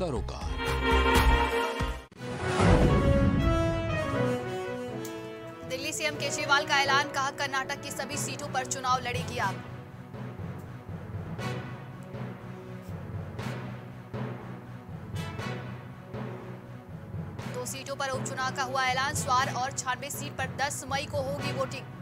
सरोकार। दिल्ली सीएम केजरीवाल का ऐलान, कहा कर्नाटक की सभी सीटों पर चुनाव लड़ेगी आप। दो सीटों पर उपचुनाव का हुआ ऐलान, स्वार और छानबे सीट पर 10 मई को होगी वोटिंग।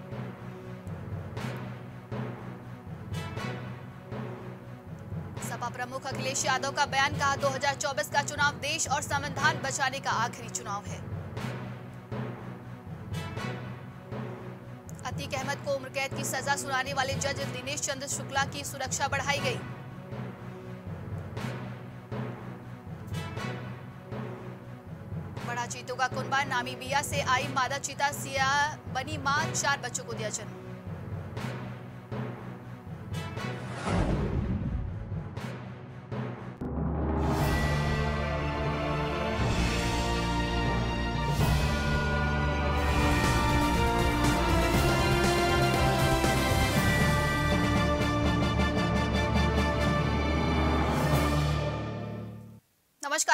प्रमुख अखिलेश यादव का बयान कहा 2024 का चुनाव देश और संविधान बचाने का आखिरी चुनाव है। अतीक अहमद को उम्र कैद की सजा सुनाने वाले जज दिनेश चंद्र शुक्ला की सुरक्षा बढ़ाई गई। बड़ा चीतों का कुनबा नामीबिया से आई मादा चीता सिया बनी माँ, चार बच्चों को दिया जन्म।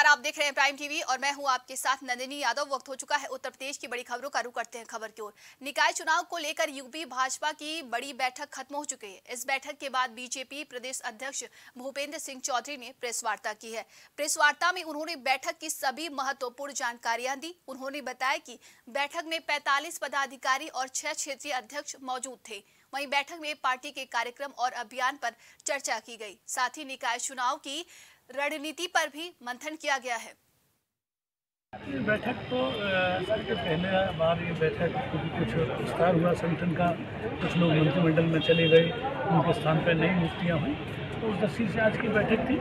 नमस्कार, आप देख रहे हैं प्राइम टीवी और मैं हूँ आपके साथ नंदिनी यादव। वक्त हो चुका है उत्तर प्रदेश की बड़ी खबरों का रुख करते हैं खबर की ओर। निकाय चुनाव को लेकर यूपी भाजपा की बड़ी बैठक खत्म हो चुकी है। इस बैठक के बाद बीजेपी प्रदेश अध्यक्ष भूपेंद्र सिंह चौधरी ने प्रेस वार्ता की है। प्रेस वार्ता में उन्होंने बैठक की सभी महत्वपूर्ण जानकारियाँ दी। उन्होंने बताया की बैठक में पैंतालीस पदाधिकारी और छह क्षेत्रीय अध्यक्ष मौजूद थे। वहीं बैठक में पार्टी के कार्यक्रम और अभियान पर चर्चा की गई। साथ ही निकाय चुनाव की रणनीति पर भी मंथन किया गया है। बैठक तो पहले बार ये बैठक क्योंकि कुछ विस्तार हुआ। संगठन का कुछ लोग मंत्रिमंडल में चले गए। उनके स्थान पर नई नियुक्तियाँ हुई। तो उस दृष्टि से आज की बैठक थी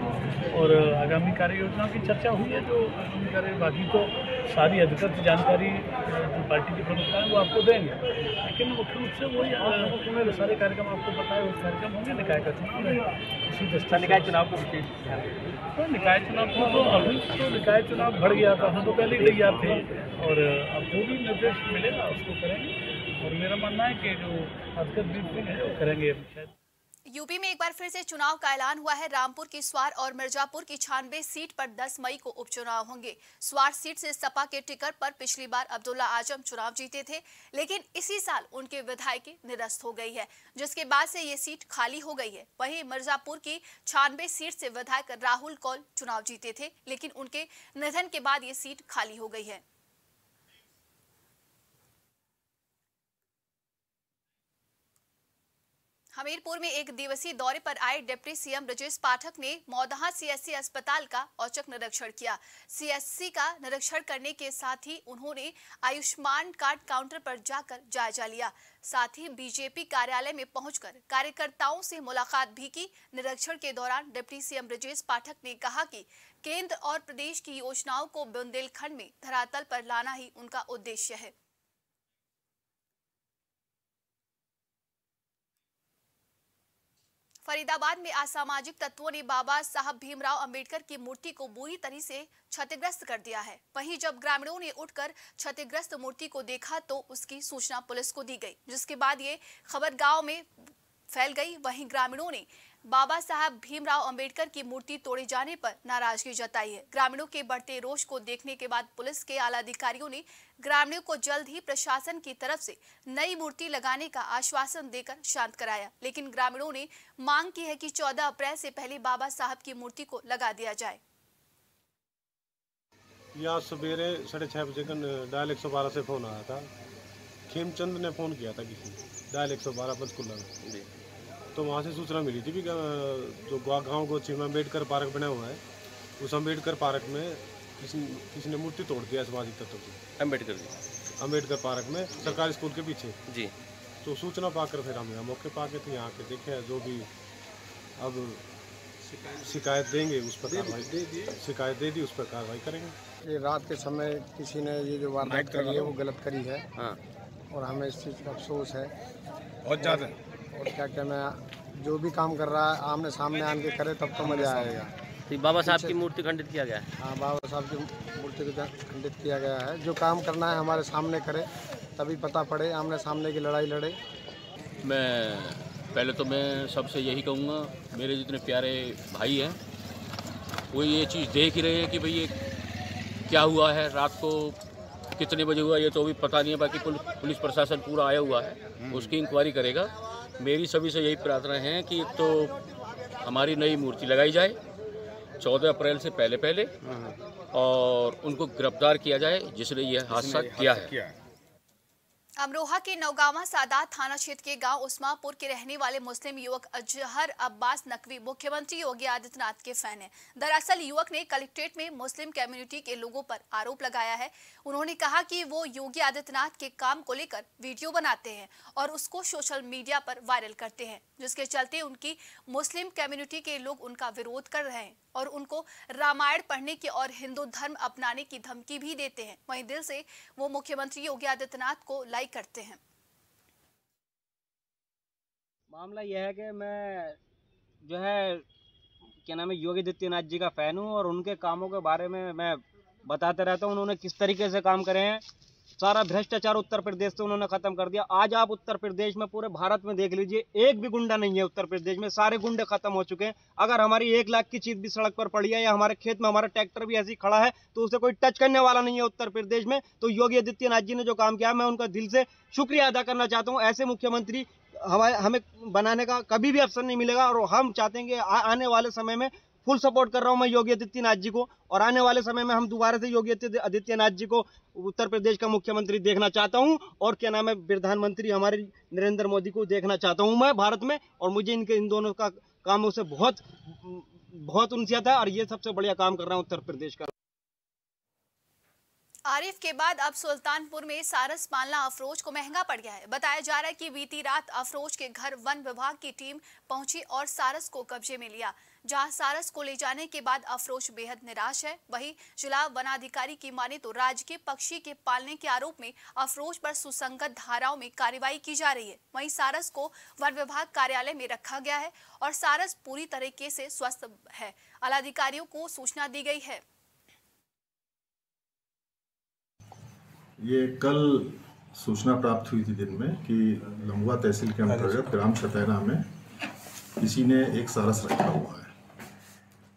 और आगामी कार्य योजना की चर्चा हुई है जो आगामी कार्य बाकी तो सारी अधिकृत जानकारी जो पार्टी के प्रमुख हैं वो आपको देंगे। लेकिन मुख्य रूप से वही सारे कार्यक्रम आपको पता है वो कार्यक्रम होंगे निकाय का चुनाव है इसी दृष्टि निकाय चुनाव को विशेष तो निकाय चुनाव को तो अभी तो निकाय चुनाव बढ़ गया था हम तो पहले ही तैयार थे। और अब जो भी निर्देश मिलेगा उसको करेंगे। और मेरा मानना है कि जो अधिकृत ब्रीफिंग है वो करेंगे शायद। यूपी में एक बार फिर से चुनाव का ऐलान हुआ है। रामपुर की स्वार और मिर्जापुर की छानबे सीट पर 10 मई को उपचुनाव होंगे। स्वार सीट से सपा के टिकट पर पिछली बार अब्दुल्ला आज़म चुनाव जीते थे, लेकिन इसी साल उनके विधायक निरस्त हो गई है, जिसके बाद से ये सीट खाली हो गई है। वहीं मिर्जापुर की छानबे सीट से विधायक राहुल कौल चुनाव जीते थे, लेकिन उनके निधन के बाद ये सीट खाली हो गई है। हमीरपुर में एक दिवसीय दौरे पर आए डिप्टी सीएम ब्रजेश पाठक ने मौदहा सीएससी अस्पताल का औचक निरीक्षण किया। सीएससी का निरीक्षण करने के साथ ही उन्होंने आयुष्मान कार्ड काउंटर पर जाकर जायजा लिया। साथ ही बीजेपी कार्यालय में पहुंचकर कार्यकर्ताओं से मुलाकात भी की। निरीक्षण के दौरान डिप्टी सीएम ब्रजेश पाठक ने कहा कि केंद्र और प्रदेश की योजनाओं को बुंदेलखंड में धरातल पर लाना ही उनका उद्देश्य है। फरीदाबाद में असामाजिक तत्वों ने बाबा साहब भीमराव अंबेडकर की मूर्ति को बुरी तरह से क्षतिग्रस्त कर दिया है। वहीं जब ग्रामीणों ने उठकर क्षतिग्रस्त मूर्ति को देखा तो उसकी सूचना पुलिस को दी गई, जिसके बाद ये खबर गाँव में फैल गई। वहीं ग्रामीणों ने बाबा साहब भीमराव अंबेडकर की मूर्ति तोड़े जाने पर नाराज़गी जताई है। ग्रामीणों के बढ़ते रोष को देखने के बाद पुलिस के आला अधिकारियों ने ग्रामीणों को जल्द ही प्रशासन की तरफ़ से नई मूर्ति लगाने का आश्वासन देकर शांत कराया। लेकिन ग्रामीणों ने मांग की है कि 14 अप्रैल से पहले बाबा साहब की मूर्ति को लगा दिया जाए। यहाँ सवेरे साढ़े छः बजे का डायल एक सौ बारह से फ़ोन आया था। खेमचंद ने फ़ोन किया था किसी डायल एक सौ बारह पंचकुला में तो वहाँ से सूचना मिली थी कि जो गाँव को में अंबेडकर पार्क बना हुआ है उस अंबेडकर पार्क में किसी किसी ने मूर्ति तोड़ दिया सामाजिक तत्व की। अंबेडकर जी। अंबेडकर पार्क में सरकारी स्कूल के पीछे। जी। तो सूचना पाकर फिर हम यहाँ मौके पा के थे यहाँ के देखे जो भी अब शिकायत देंगे उस पर कार्रवाई दे दी। शिकायत दे दी उस पर कार्रवाई करेंगे। ये रात के समय किसी ने ये जो वारदात करी है वो गलत करी है। हाँ। और हमें इस चीज़ का अफसोस है। बहुत ज़्यादा। और क्या कहना है जो भी काम कर रहा है आमने सामने आन के करे तब तो मज़ा आएगा। तो बाबा साहब की मूर्ति खंडित किया गया है। हाँ बाबा साहब की मूर्ति को खंडित किया गया है। जो काम करना है हमारे सामने करे तभी पता पड़े आमने सामने की लड़ाई लड़े। मैं पहले तो मैं सबसे यही कहूँगा मेरे जितने प्यारे भाई हैं वो ये चीज़ देख ही रहे हैं कि भाई ये क्या हुआ है रात को कितने बजे हुआ ये तो अभी पता नहीं है बाकी पुलिस प्रशासन पूरा आया हुआ है उसकी इंक्वायरी करेगा। मेरी सभी से यही प्रार्थना है कि एक तो हमारी नई मूर्ति लगाई जाए चौदह अप्रैल से पहले पहले और उनको गिरफ़्तार किया जाए जिसने यह हादसा किया है। अमरोहा के नौगावा सादात थाना क्षेत्र के गाँव उस्मापुर के रहने वाले मुस्लिम युवक अजहर अब्बास नकवी मुख्यमंत्री योगी आदित्यनाथ के फ़ैन हैं। दरअसल युवक ने कलेक्ट्रेट में मुस्लिम कम्युनिटी के लोगों पर आरोप लगाया है उन्होंने कहा कि वो योगी आदित्यनाथ के काम को लेकर वीडियो बनाते हैं और उसको सोशल मीडिया पर वायरल करते हैं, जिसके चलते उनकी मुस्लिम कम्युनिटी के लोग उनका विरोध कर रहे हैं और उनको रामायण पढ़ने की और हिंदू धर्म अपनाने की धमकी भी देते हैं वहीं दिल से वो मुख्यमंत्री योगी आदित्यनाथ को लाइक करते हैं। मामला यह है कि मैं जो है, क्या नाम है, योगी आदित्यनाथ जी का फ़ैन हूँ और उनके कामों के बारे में मैं बताते रहता हूँ, उन्होंने किस तरीके से काम करे हैं। सारा भ्रष्टाचार उत्तर प्रदेश से उन्होंने खत्म कर दिया। आज आप उत्तर प्रदेश में पूरे भारत में देख लीजिए, एक भी गुंडा नहीं है उत्तर प्रदेश में। सारे गुंडे खत्म हो चुके हैं। अगर हमारी एक लाख की चीज़ भी सड़क पर पड़ी है या हमारे खेत में हमारा ट्रैक्टर भी ऐसी खड़ा है तो उसे कोई टच करने वाला नहीं है उत्तर प्रदेश में। तो योगी आदित्यनाथ जी ने जो काम किया, मैं उनका दिल से शुक्रिया अदा करना चाहता हूँ। ऐसे मुख्यमंत्री हमारे, हमें बनाने का कभी भी अवसर नहीं मिलेगा और हम चाहते हैं कि आने वाले समय में फुल सपोर्ट कर रहा हूँ मैं योगी आदित्यनाथ जी को। और आने वाले समय में हम दोबारा से योगी आदित्यनाथ जी को उत्तर प्रदेश का मुख्यमंत्री देखना चाहता हूँ। और क्या नाम है, प्रधानमंत्री हमारे नरेंद्र मोदी को देखना चाहता हूँ मैं भारत में। और मुझे इनके इन दोनों का कामों से बहुत बहुत उनसियत है। और ये सबसे बढ़िया काम कर रहा हूँ उत्तर प्रदेश का। आरिफ के बाद अब सुल्तानपुर में सारस पालना अफरोज को महँगा पड़ गया है। बताया जा रहा है कि बीती रात अफरोज के घर वन विभाग की टीम पहुँची और सारस को कब्जे में लिया। जहाँ सारस को ले जाने के बाद अफरोज बेहद निराश है। वहीं जिला वनाधिकारी की माने तो राजकीय पक्षी के पालने के आरोप में अफरोज पर सुसंगत धाराओं में कार्रवाई की जा रही है। वहीं सारस को वन विभाग कार्यालय में रखा गया है और सारस पूरी तरीके से स्वस्थ है। आलाधिकारियों को सूचना दी गई है। ये कल सूचना प्राप्त हुई थी दिन में कि लंबुआ तहसील के अंतर्गत ग्राम छतैना में किसी ने एक सारस रखा हुआ है।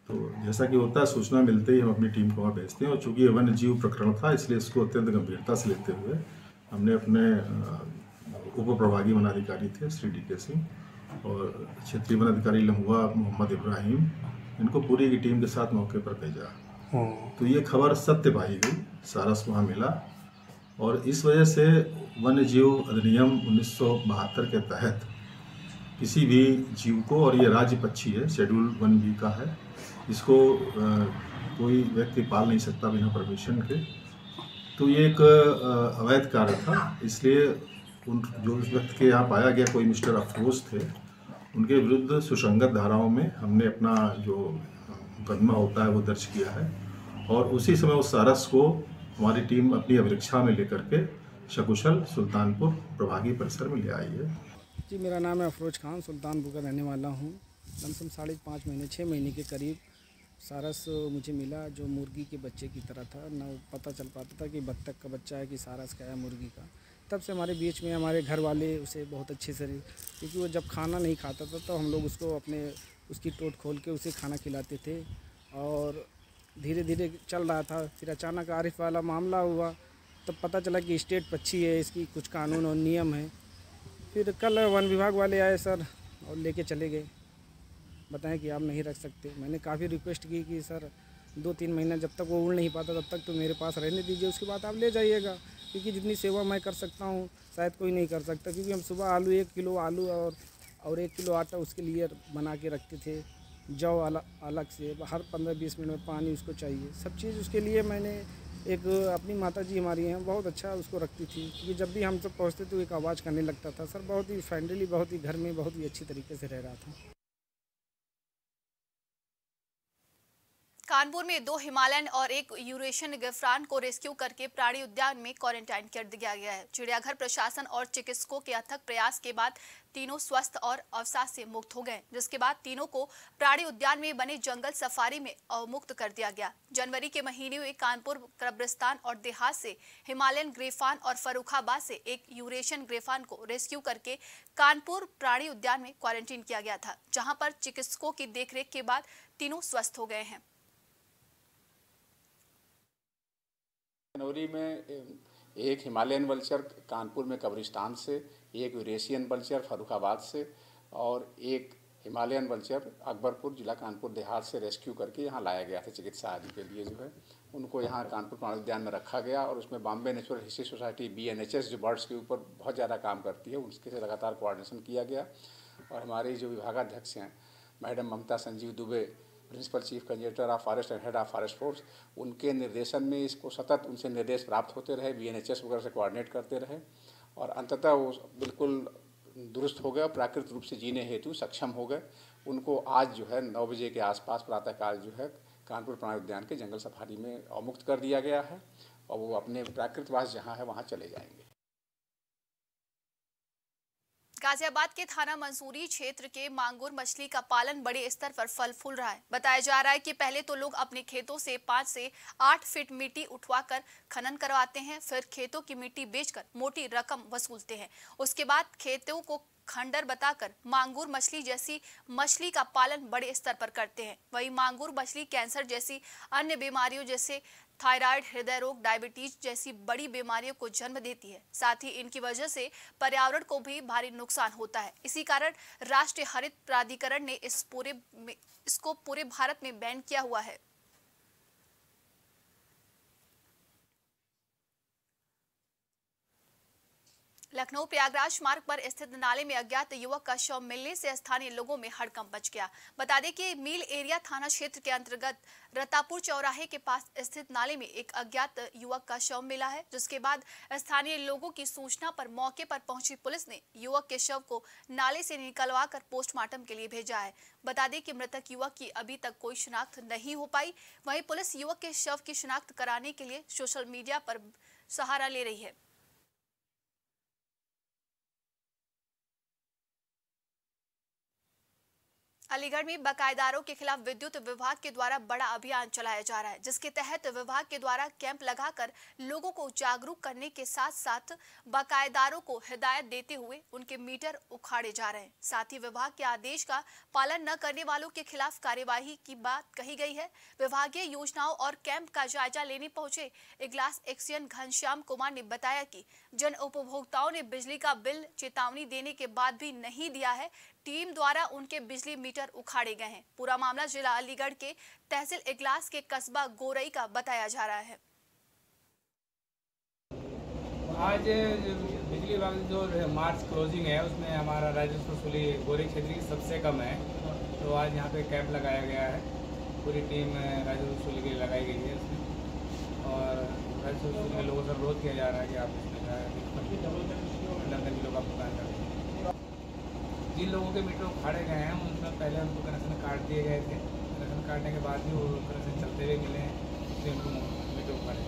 तो जैसा कि होता है सूचना मिलते ही हम अपनी टीम को वहाँ भेजते हैं और चूँकि ये वन्य जीव प्रकरण था इसलिए इसको अत्यंत गंभीरता से लेते हुए हमने अपने उप प्रभागी वनाधिकारी थे श्री डी के सिंह और क्षेत्रीय वनाधिकारी लम्बुआ मोहम्मद इब्राहिम इनको पूरी की टीम के साथ मौके पर भेजा। तो ये खबर सत्य पाई गई सारस वहाँ मिला और इस वजह से वन्य जीव अधिनियम उन्नीस सौ बहत्तर के तहत किसी भी जीव को और ये राज्य पक्षी है शेड्यूल वन बी का है इसको कोई व्यक्ति पाल नहीं सकता बिना परमिशन के। तो ये एक अवैध कार्य था। इसलिए उन, जो उस व्यक्ति के यहाँ पाया गया कोई मिस्टर अफरोज थे, उनके विरुद्ध सुसंगत धाराओं में हमने अपना जो मुकदमा होता है वो दर्ज किया है। और उसी समय उस सारस को हमारी टीम अपनी अभिरक्षा में लेकर के शकुशल सुल्तानपुर प्रभागी परिसर में ले आई है। जी, मेरा नाम है अफरोज खान, सुल्तानपुर का रहने वाला हूँ। लमसम साढ़े पाँच महीने छः महीने के करीब सारस मुझे मिला जो मुर्गी के बच्चे की तरह था। ना पता चल पाता था कि बत्तख का बच्चा है कि सारस का है मुर्गी का। तब से हमारे बीच में हमारे घर वाले उसे बहुत अच्छे से क्योंकि वो जब खाना नहीं खाता था तो हम लोग उसको अपने, उसकी टोट खोल के उसे खाना खिलाते थे। और धीरे धीरे चल रहा था। फिर अचानक आरिफ वाला मामला हुआ, तब पता चला कि स्टेट पक्षी है, इसकी कुछ कानून और नियम है। फिर कल वन विभाग वाले आए सर और लेके चले गए। बताएँ कि आप नहीं रख सकते। मैंने काफ़ी रिक्वेस्ट की कि, सर दो तीन महीना जब तक वो उड़ नहीं पाता, तब तक तो मेरे पास रहने दीजिए। उसके बाद आप ले जाइएगा, क्योंकि जितनी सेवा मैं कर सकता हूँ, शायद कोई नहीं कर सकता। क्योंकि हम सुबह आलू, एक किलो आलू और और एक किलो आटा उसके लिए बना के रखते थे। जौ अलग से, हर पंद्रह बीस मिनट में पानी उसको चाहिए। सब चीज़ उसके लिए मैंने एक, अपनी माता जी हमारी हैं बहुत अच्छा उसको रखती थी। क्योंकि जब भी हम सब पहुँचते तो एक आवाज़ करने लगता था। सर, बहुत ही फ्रेंडली बहुत ही घर में बहुत ही अच्छी तरीके से रह रहा था। कानपुर में दो हिमालयन और एक यूरेशियन गिफरान को रेस्क्यू करके प्राणी उद्यान में क्वारंटाइन कर दिया गया है। चिड़ियाघर प्रशासन और चिकित्सकों के अथक प्रयास के बाद तीनों स्वस्थ और अवसाद से मुक्त हो गए, जिसके बाद तीनों को प्राणी उद्यान में बने जंगल सफारी में अवमुक्त कर दिया गया। जनवरी के महीने में कानपुर, कब्रिस्तान और देहात से हिमालयन ग्रेफान और फरुखाबाद से एक यूरेशियन ग्रेफान को रेस्क्यू करके कानपुर प्राणी उद्यान में क्वारंटीन किया गया था, जहाँ पर चिकित्सकों की देखरेख के बाद तीनों स्वस्थ हो गए हैं। जनवरी में एक हिमालयन वल्चर कानपुर में कब्रिस्तान से, एक यूरेशियन वल्चर फरुखाबाद से और एक हिमालयन वल्चर अकबरपुर, जिला कानपुर, देहात से रेस्क्यू करके यहाँ लाया गया था चिकित्सा आदि के लिए जो है। उनको यहाँ कानपुर प्राणी उद्यान में रखा गया और उसमें Bombay natural history society B N H S जो बर्ड्स के ऊपर बहुत ज़्यादा काम करती है, उसके से लगातार कोऑर्डिनेशन किया गया। और हमारे जो विभागाध्यक्ष हैं, madam Mamta Sanjeev Dubey principal chief conservator of forest and head of forest force, उनके निर्देशन में इसको सतत उनसे निर्देश प्राप्त होते रहे बी एन एच एस वगैरह से कोऑर्डिनेट करते रहे और अंततः वो बिल्कुल दुरुस्त हो गए प्राकृतिक रूप से जीने हेतु सक्षम हो गए। उनको आज जो है नौ बजे के आसपास प्रातःकाल जो है कानपुर प्राणी उद्यान के जंगल सफारी में अवमुक्त कर दिया गया है और वो अपने प्राकृतवास जहाँ है वहाँ चले जाएँगे। गाजियाबाद के थाना मंसूरी क्षेत्र के मांगुर मछली का पालन बड़े स्तर पर फल फूल रहा है। बताया जा रहा है कि पहले तो लोग अपने खेतों से पाँच से आठ फीट मिट्टी उठवाकर खनन करवाते हैं, फिर खेतों की मिट्टी बेचकर मोटी रकम वसूलते हैं। उसके बाद खेतों को खंडर बताकर मांगूर मछली जैसी मछली का पालन बड़े स्तर पर करते हैं। वही मांगूर मछली कैंसर जैसी अन्य बीमारियों जैसे थायराइड, हृदय रोग, डायबिटीज़ जैसी बड़ी बीमारियों को जन्म देती है। साथ ही इनकी वजह से पर्यावरण को भी भारी नुकसान होता है। इसी कारण राष्ट्रीय हरित प्राधिकरण ने इस पूरे इसको पूरे भारत में बैन किया हुआ है। लखनऊ प्रयागराज मार्ग पर स्थित नाले में अज्ञात युवक का शव मिलने से स्थानीय लोगों में हड़कंप मच गया। बता दें कि मील एरिया थाना क्षेत्र के अंतर्गत रतापुर चौराहे के पास स्थित नाले में एक अज्ञात युवक का शव मिला है, जिसके बाद स्थानीय लोगों की सूचना पर मौके पर पहुँची पुलिस ने युवक के शव को नाले से निकलवा कर पोस्टमार्टम के लिए भेजा है। बता दें कि मृतक युवक की अभी तक कोई शिनाख्त नहीं हो पाई। वहीं पुलिस युवक के शव की शिनाख्त कराने के लिए सोशल मीडिया पर सहारा ले रही है। अलीगढ़ में बकायेदारों के खिलाफ विद्युत विभाग के द्वारा बड़ा अभियान चलाया जा रहा है, जिसके तहत विभाग के द्वारा कैंप लगाकर लोगों को जागरूक करने के साथ साथ बकायेदारों को हिदायत देते हुए उनके मीटर उखाड़े जा रहे हैं। साथ ही विभाग के आदेश का पालन न करने वालों के खिलाफ कार्यवाही की बात कही गई है। विभागीय योजनाओं और कैंप का जायजा लेने पहुँचे इगलास एक्सियन घनश्याम कुमार ने बताया की जन उपभोक्ताओं ने बिजली का बिल चेतावनी देने के बाद भी नहीं दिया है टीम द्वारा उनके बिजली मीटर उखाड़े गए हैं। पूरा मामला जिला अलीगढ़ के तहसील इगलास के कस्बा गोरई का बताया जा रहा है। आज बिजली विभाग जो मार्च क्लोजिंग है, उसमें हमारा राजस्व वसूली गोरी क्षेत्र की सबसे कम है। तो आज यहाँ पे कैंप लगाया गया है। पूरी टीम राजस्व वसूली के लिए लगाई गई है इसमें। और राजस्व वसूली में लोगों से अनुरोध किया जा रहा है कि आप इसमें लंदन बिलों का भुगतान करें। जिन लोगों के मीटर उखाड़े गए हैं उनमें पहले उनको कनेक्शन काट दिए गए थे। कनेक्शन काटने के बाद भी वो कनेक्शन चलते हुए मिले हैं इसलिए उनको मीटर उखाड़े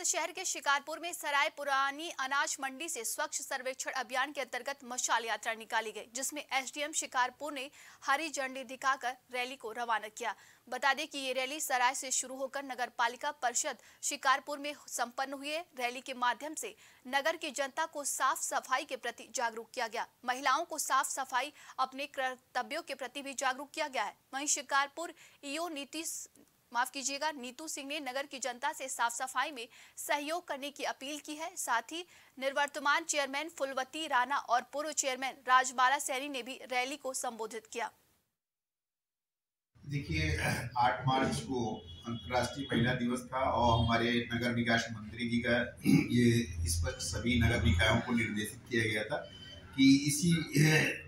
बुलंदशहर के शिकारपुर में सराय पुरानी अनाज मंडी से स्वच्छ सर्वेक्षण अभियान के अंतर्गत मशाल यात्रा निकाली गई, जिसमें एसडीएम शिकारपुर ने हरी झंडी दिखाकर रैली को रवाना किया। बता दें कि ये रैली सराय से शुरू होकर नगर पालिका परिषद शिकारपुर में संपन्न हुई रैली के माध्यम से नगर की जनता को साफ़ सफ़ाई के प्रति जागरूक किया गया। महिलाओं को साफ़ सफ़ाई अपने कर्तव्यों के प्रति भी जागरूक किया गया है। वही शिकारपुर ईओ नीति माफ़ कीजिएगा, नीतू सिंह ने नगर की जनता से साफ़ सफ़ाई में सहयोग करने की अपील की है। साथ ही निर्वर्तमान चेयरमैन फुलवती राणा और पूर्व चेयरमैन राजबाला सैनी ने भी रैली को संबोधित किया। देखिए, आठ मार्च को अंतर्राष्ट्रीय महिला दिवस था और हमारे नगर विकास मंत्री जी का ये स्पष्ट सभी नगर निकायों को निर्देशित किया गया था। कि इसी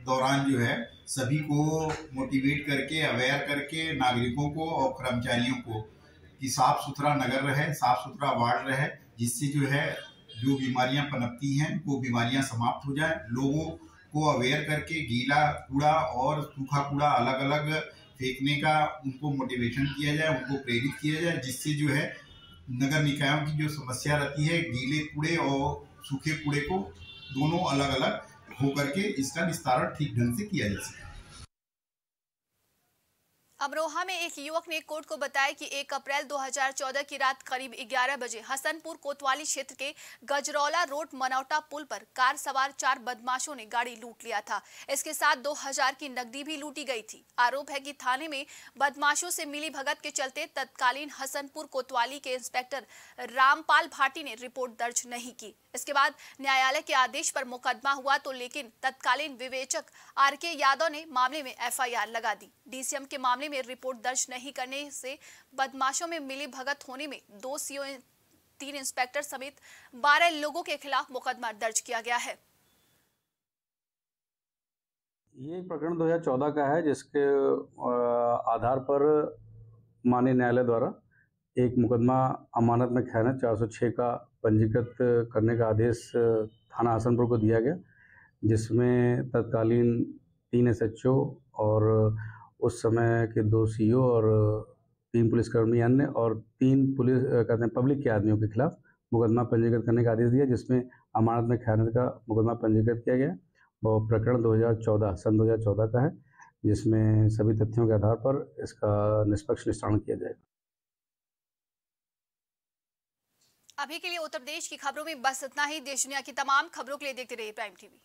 दौरान जो है, सभी को मोटिवेट करके अवेयर करके, नागरिकों को और कर्मचारियों को कि साफ़ सुथरा नगर रहे, साफ़ सुथरा वार्ड रहे, जिससे जो है, जो बीमारियाँ पनपती हैं, वो बीमारियाँ समाप्त हो जाए। लोगों को अवेयर करके गीला कूड़ा और सूखा कूड़ा अलग अलग फेंकने का उनको मोटिवेशन किया जाए, उनको प्रेरित किया जाए, जिससे जो है, नगर निकायों की जो समस्या रहती है, गीले कूड़े और सूखे कूड़े को दोनों अलग अलग होकर के इसका निस्तारण ठीक ढंग से किया जा सके। अमरोहा में एक युवक ने कोर्ट को बताया कि 1 अप्रैल 2014 की रात करीब 11 बजे हसनपुर कोतवाली क्षेत्र के गजरौला रोड, मनौटा पुल पर कार सवार चार बदमाशों ने गाड़ी लूट लिया था। इसके साथ 2000 की नकदी भी लूटी गई थी। आरोप है कि थाने में बदमाशों से मिली भगत के चलते तत्कालीन हसनपुर कोतवाली के इंस्पेक्टर रामपाल भाटी ने रिपोर्ट दर्ज नहीं की। इसके बाद न्यायालय के आदेश पर मुकदमा हुआ तो लेकिन तत्कालीन विवेचक आर के यादव ने मामले में एफआईआर लगा दी। डीसीएम के मामले में रिपोर्ट दर्ज नहीं करने से बदमाशों में मिली भगत होने में दो सीओ, तीन इंस्पेक्टर समेत बारह लोगों के खिलाफ मुकदमा दर्ज किया गया है। ये प्रकरण 2014 का है, जिसके आधार पर माननीय न्यायालय द्वारा एक मुकदमा अमानत में खयानत 406 का पंजीकृत करने का आदेश थाना हसनपुर को दिया गया, जिसमें तत्कालीन तीन एस और उस समय के दो सीईओ और, तीन पुलिसकर्मी अन्य और तीन पुलिस कहते हैं पब्लिक के आदमियों के खिलाफ मुकदमा पंजीकृत करने का आदेश दिया, जिसमें अमानत में खयानत का मुकदमा पंजीकृत किया गया। वो प्रकरण 2014 सन 2014 का है, जिसमें सभी तथ्यों के आधार पर इसका निष्पक्ष निस्तारण किया जाएगा। अभी के लिए उत्तर प्रदेश की खबरों में बस इतना ही। देश दुनिया की तमाम खबरों के लिए देखते रहिए प्राइम टीवी